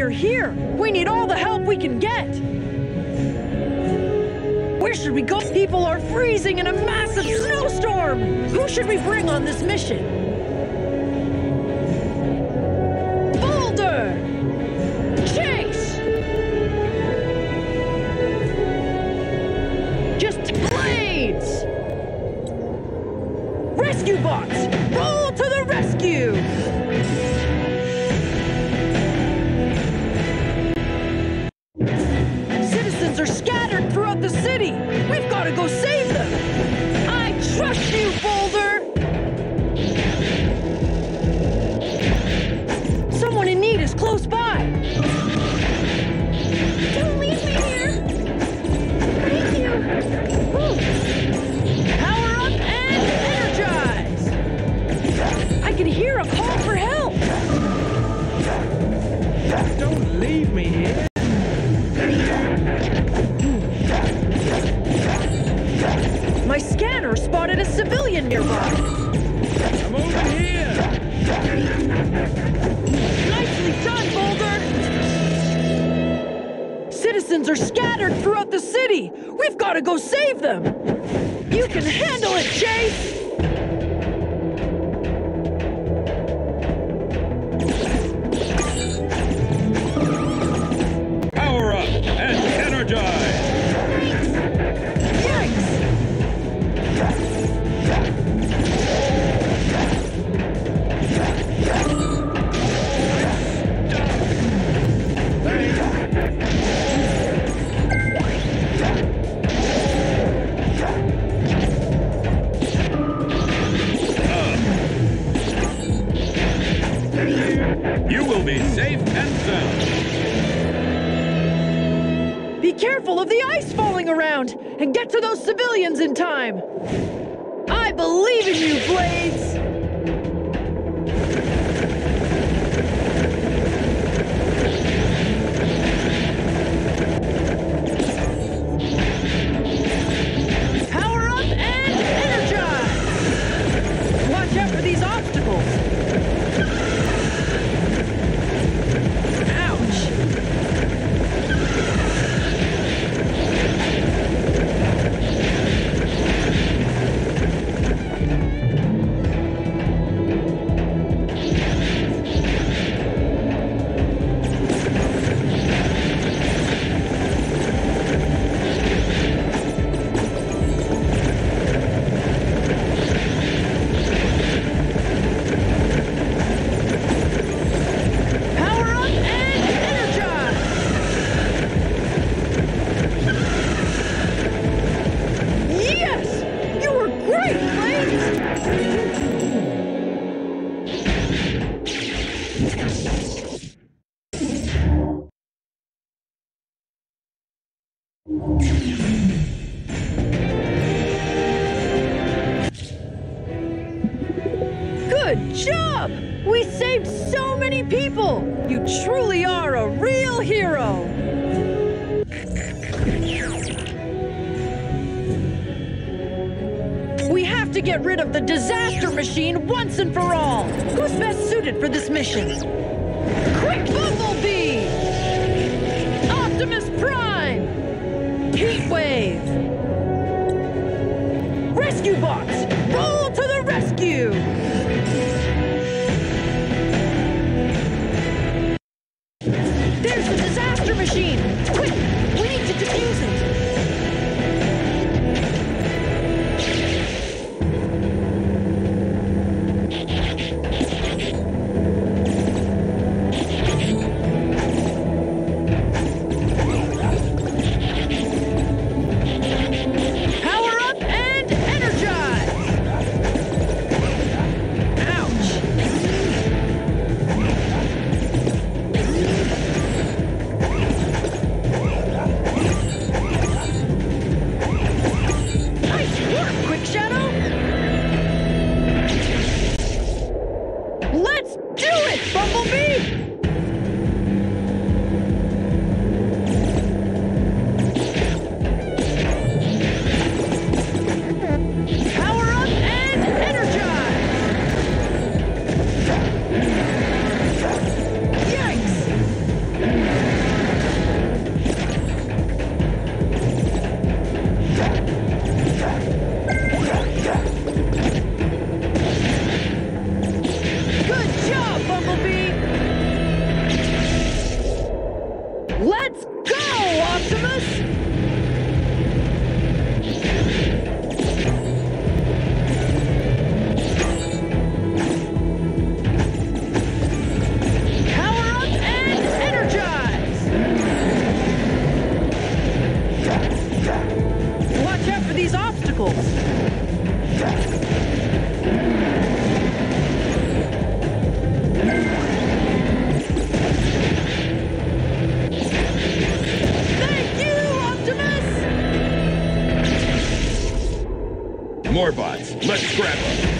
you're here. We need all the help we can get. Where should we go? People are freezing in a massive snowstorm. Who should we bring on this mission? Don't leave me here. My scanner spotted a civilian nearby! I'm over here. Nicely done, Boulder! Citizens are scattered throughout the city! We've got to go save them! You can handle it, Chase! You will be safe and sound. Be careful of the ice falling around and get to those civilians in time! I believe in you, Blades! Good job! We saved so many people! You truly are a real hero! We have to get rid of the disaster machine once and for all! Best suited for this mission? Quick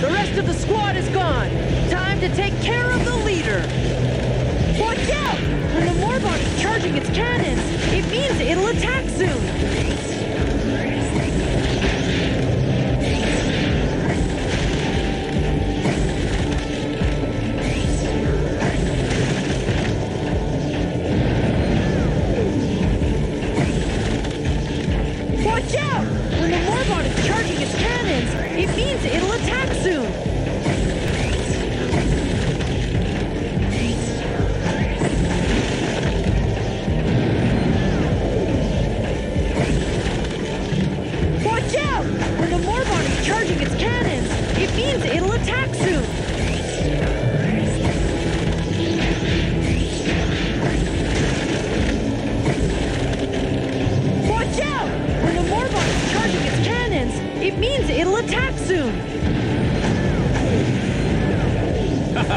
The rest of the squad is gone. Time to take care of the leader. Watch out! When the Morbot is charging its cannons, it means it'll attack soon. It'll attack soon. Watch out! When the Morbot is charging its cannons, it means it'll attack soon.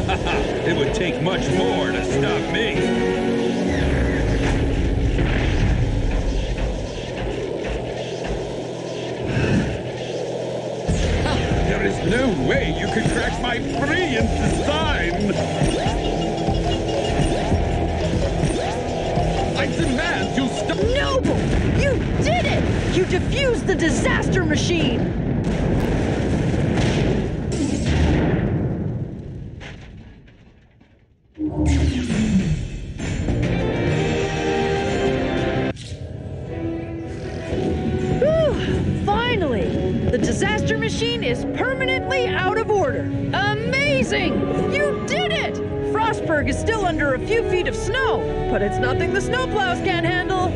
It would take much more to stop me. There is no way you could crack my brilliant design. I demand you stop. Noble! You did it! You defused the disaster machine! Machine is permanently out of order. Amazing! You did it! Frostburg is still under a few feet of snow, but it's nothing the snowplows can't handle.